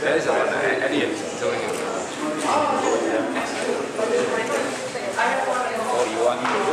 That is a lot. Any of Oh, you want to